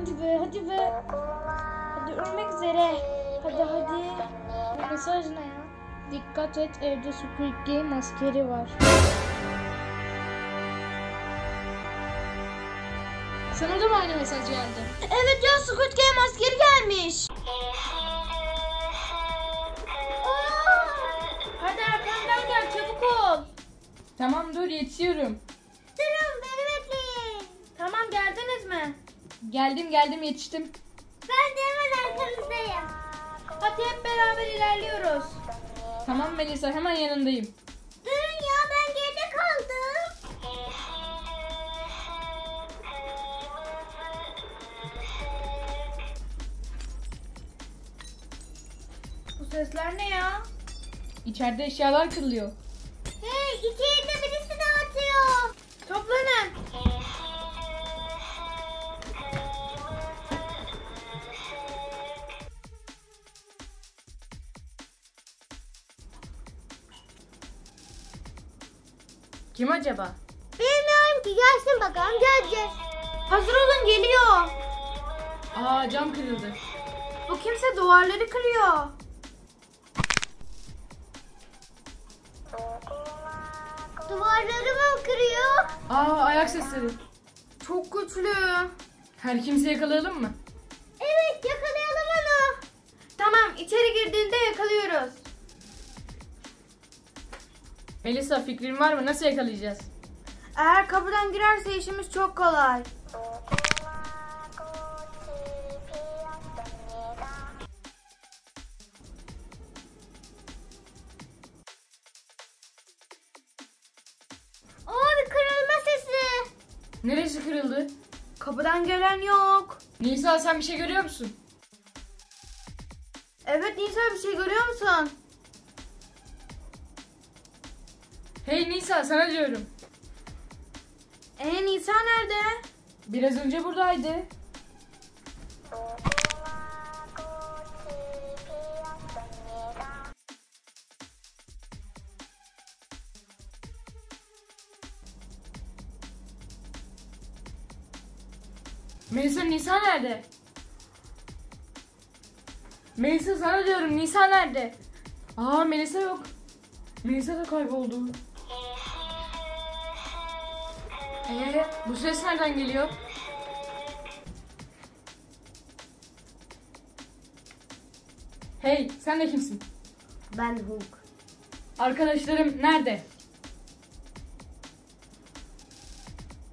Hadi be hadi be. Hadi ölmek üzere. Hadi hadi. Mesaj ne ya? Dikkat et evde Squid Game askeri var. Sana da mı aynı mesaj geldi? Evet ya Squid Game askeri gelmiş. Hadi arkamdan gel çabuk ol. Tamam dur yetişiyorum. Durun beni bekleyin. Tamam geldiniz mi? Geldim geldim yetiştim. Ben de hemen arkanızdayım. Hadi hep beraber ilerliyoruz. Tamam Melisa hemen yanındayım. Durun ya ben geride kaldım. Bu sesler ne ya? İçeride eşyalar kırılıyor. Hey içeride birisi dağıtıyor. Toplanın. Kim acaba? Bilmiyorum ki gelsin bakalım geleceğiz. Hazır olun geliyor. Aa cam kırıldı. Bu kimse duvarları kırıyor. Duvarları mı kırıyor? Aa ayak sesleri. Çok güçlü. Her kimse yakalayalım mı? Evet yakalayalım onu. Tamam içeri girdiğinde yakalıyoruz. Melisa fikrin var mı? Nasıl yakalayacağız? Eğer kapıdan girerse işimiz çok kolay. Abi kırılma sesi. Neresi kırıldı? Kapıdan gelen yok. Nisa sen bir şey görüyor musun? Evet Nisa bir şey görüyor musun? Hey Nisa sana diyorum. Ee Nisa nerede? Biraz önce buradaydı. Melisa Nisa nerede? Melisa sana diyorum Nisa nerede? Aa Melisa yok. Melisa da kayboldu. Ee, bu ses nereden geliyor? Hey, sen de kimsin? Ben Hulk. Arkadaşlarım nerede?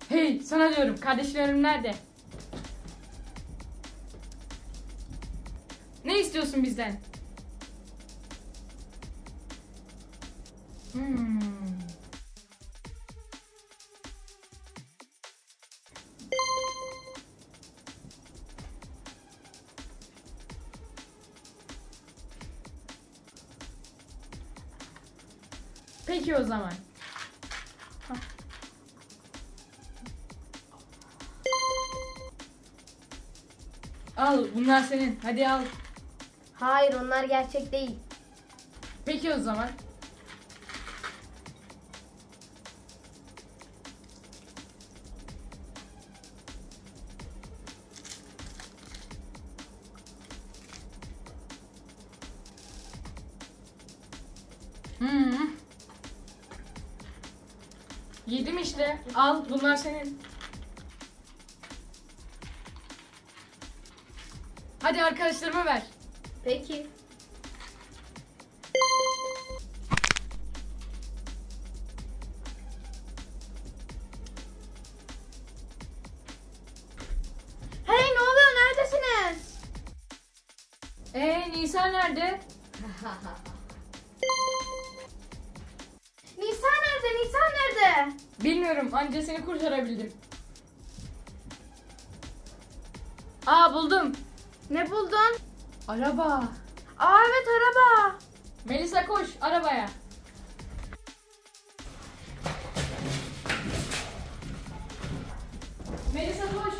Hey, sana diyorum, kardeşlerim nerede? Ne istiyorsun bizden? Hmm. Peki o zaman. Hah. Al bunlar senin. Hadi al. Hayır onlar gerçek değil. Peki o zaman. Hmm. Yedim işte. Al bunlar senin. Hadi arkadaşlarıma ver. Peki. Hey ne oluyor neredesiniz? Ee Nisa nerede? Nisa nerede? Nisa nerede? Bilmiyorum anca seni kurtarabildim. Aa buldum. Ne buldun? Araba. Aa evet araba. Melisa koş arabaya. Melisa koş.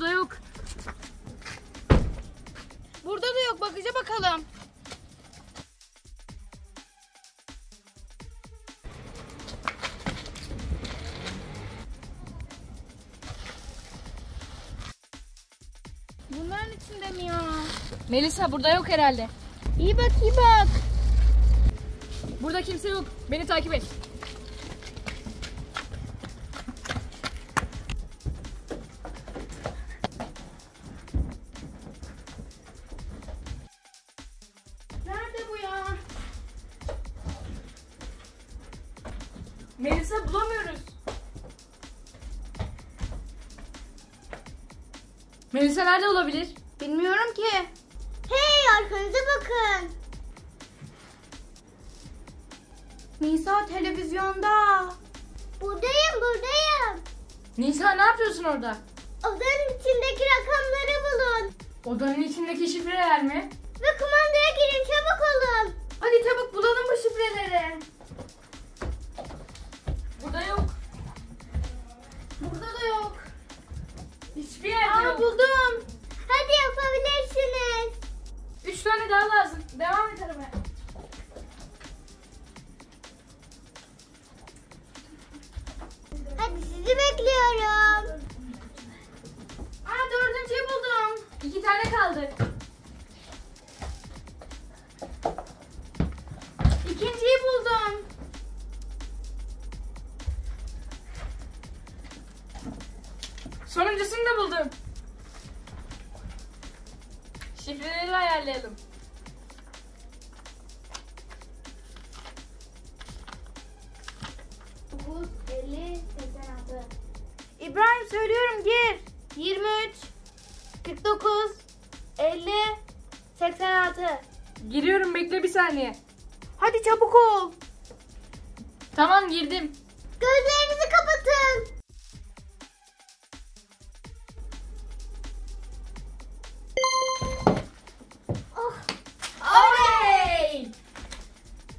Burada yok. Burada da yok. Bagaja bakalım. Bunların içinde mi ya? Melisa burada yok herhalde. İyi bak iyi bak. Burada kimse yok. Beni takip et. Melisa bulamıyoruz. Melisa nerede olabilir? Bilmiyorum ki. Hey arkanıza bakın. Nisa televizyonda. Buradayım buradayım. Nisa ne yapıyorsun orada? Odanın içindeki rakamları bulun. Odanın içindeki şifreler mi? Ve kumandaya girin çabuk olun. Hadi çabuk bulalım bu şifreleri. Aa buldum. Hadi yapabilirsiniz. Üç tane daha lazım. Devam et aramaya. Hadi sizi bekliyorum. Aa dördüncüyü buldum. İki tane kaldı. İkinciyi buldum. Sonuncusunu da buldum. Şifreleri ayarlayalım. İbrahim söylüyorum gir. 23, 49, 50, 86. Giriyorum bekle bir saniye. Hadi çabuk ol. Tamam girdim. Gözlerinizi kapatın.